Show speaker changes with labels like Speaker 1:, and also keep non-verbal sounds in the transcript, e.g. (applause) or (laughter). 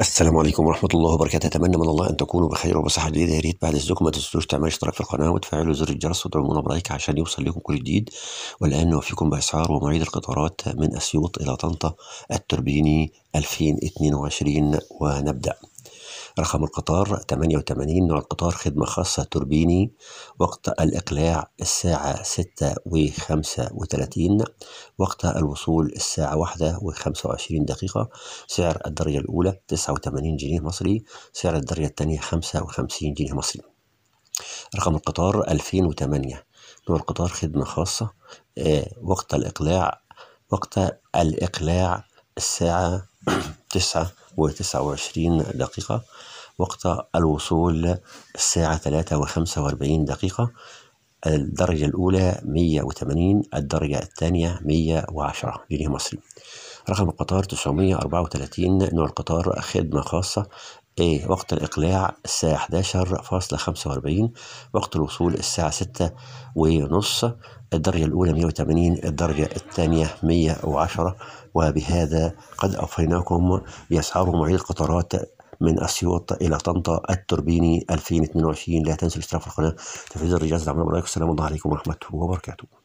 Speaker 1: السلام عليكم ورحمة الله وبركاته. أتمنى من الله أن تكونوا بخير وبصحة جيدة. يا ريت بعد إذنكم ما تنسوش تعملوا اشتراك في القناة وتفعلوا زر الجرس وتدعمونا بلايك عشان يوصل لكم كل جديد. والآن نوفيكم بأسعار ومواعيد القطارات من أسيوط إلى طنطا التوربيني 2022 ونبدأ. رقم القطار 88 نوع القطار خدمة خاصة توربيني وقت الإقلاع الساعة 6 و 35 وقت الوصول الساعة 1 و 25 دقيقة سعر الدرجة الأولى 89 جنيه مصري سعر الدرجة الثانية 55 جنيه مصري. رقم القطار 2008 نوع القطار خدمة خاصة آه، وقت الإقلاع وقت الإقلاع الساعة (clears throat) 9 و 29 دقيقة وقت الوصول الساعة 3 و 45 دقيقة الدرجة الأولى 180 الدرجة الثانية 110 جنيه مصري رقم القطار 934 نوع القطار خدمة خاصة A وقت الإقلاع الساعة 11.45 وقت الوصول الساعة 6 ونص الدرجة الأولى 180 الدرجة الثانية 110 وبهذا قد أوفيناكم بأسعار ومواعيد القطارات من أسيوط إلى طنطا التوربيني 2022 لا تنسوا الاشتراك في القناة تفعيل الرجال. دعمنا برايك السلام عليكم ورحمة الله وبركاته.